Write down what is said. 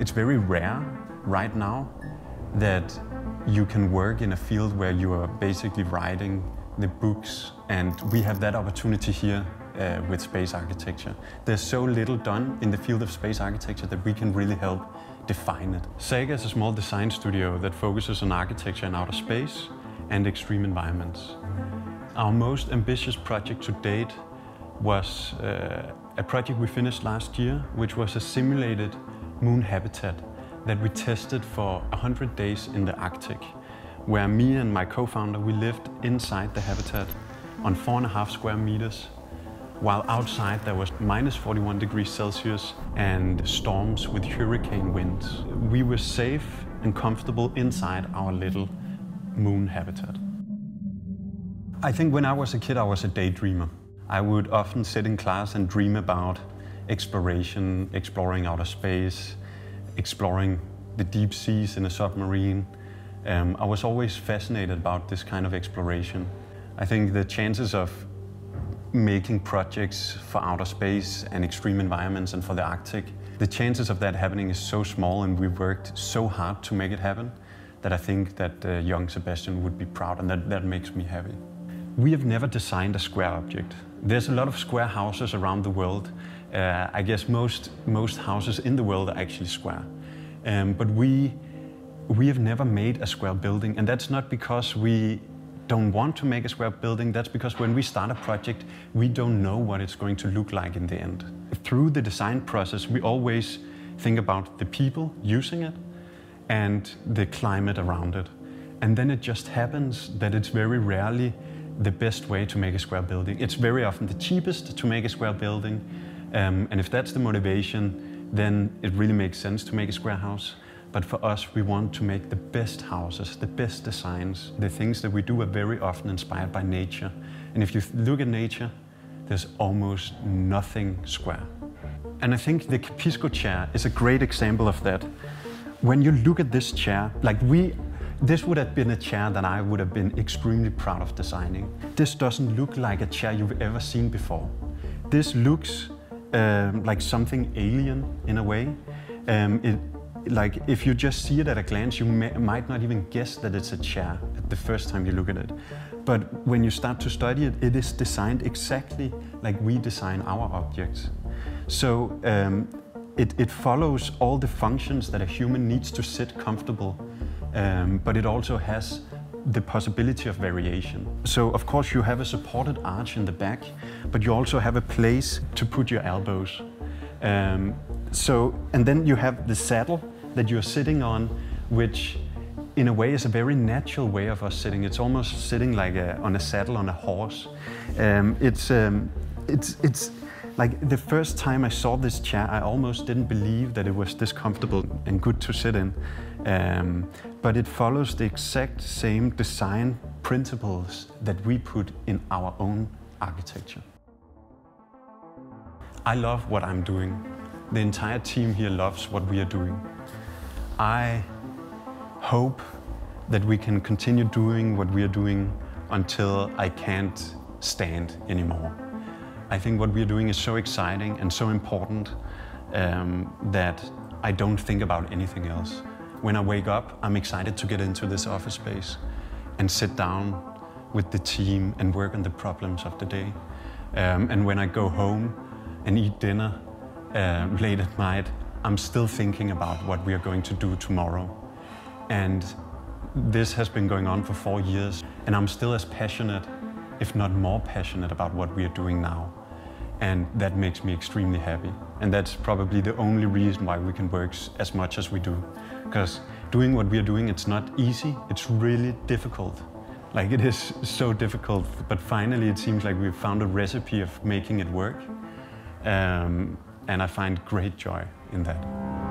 It's very rare right now that you can work in a field where you are basically writing the books and we have that opportunity here uh, with space architecture. There's so little done in the field of space architecture that we can really help define it. SAGA is a small design studio that focuses on architecture in outer space and extreme environments. Our most ambitious project to date was uh, a project we finished last year, which was a simulated moon habitat that we tested for 100 days in the Arctic, where me and my co-founder, we lived inside the habitat on four and a half square meters, while outside there was minus 41 degrees Celsius and storms with hurricane winds. We were safe and comfortable inside our little moon habitat. I think when I was a kid, I was a daydreamer. I would often sit in class and dream about exploration, exploring outer space, exploring the deep seas in a submarine. Um, I was always fascinated about this kind of exploration. I think the chances of making projects for outer space and extreme environments and for the Arctic, the chances of that happening is so small and we worked so hard to make it happen that I think that uh, young Sebastian would be proud and that, that makes me happy. We have never designed a square object. There's a lot of square houses around the world. Uh, I guess most, most houses in the world are actually square. Um, but we, we have never made a square building, and that's not because we don't want to make a square building, that's because when we start a project, we don't know what it's going to look like in the end. Through the design process, we always think about the people using it and the climate around it. And then it just happens that it's very rarely the best way to make a square building. It's very often the cheapest to make a square building. Um, and if that's the motivation, then it really makes sense to make a square house. But for us, we want to make the best houses, the best designs. The things that we do are very often inspired by nature. And if you look at nature, there's almost nothing square. And I think the Capisco chair is a great example of that. When you look at this chair, like we this would have been a chair that I would have been extremely proud of designing. This doesn't look like a chair you've ever seen before. This looks um, like something alien in a way. Um, it, like if you just see it at a glance, you may, might not even guess that it's a chair the first time you look at it. But when you start to study it, it is designed exactly like we design our objects. So um, it, it follows all the functions that a human needs to sit comfortable um, but it also has the possibility of variation. So of course you have a supported arch in the back, but you also have a place to put your elbows. Um, so, and then you have the saddle that you're sitting on, which in a way is a very natural way of us sitting. It's almost sitting like a, on a saddle on a horse. Um, it's, um, it's, it's like the first time I saw this chair, I almost didn't believe that it was this comfortable and good to sit in. Um, but it follows the exact same design principles that we put in our own architecture. I love what I'm doing. The entire team here loves what we are doing. I hope that we can continue doing what we are doing until I can't stand anymore. I think what we are doing is so exciting and so important um, that I don't think about anything else. When I wake up, I'm excited to get into this office space and sit down with the team and work on the problems of the day. Um, and when I go home and eat dinner uh, late at night, I'm still thinking about what we are going to do tomorrow. And this has been going on for four years, and I'm still as passionate, if not more passionate, about what we are doing now. And that makes me extremely happy. And that's probably the only reason why we can work as much as we do. Because doing what we are doing, it's not easy, it's really difficult. Like it is so difficult, but finally it seems like we've found a recipe of making it work. Um, and I find great joy in that.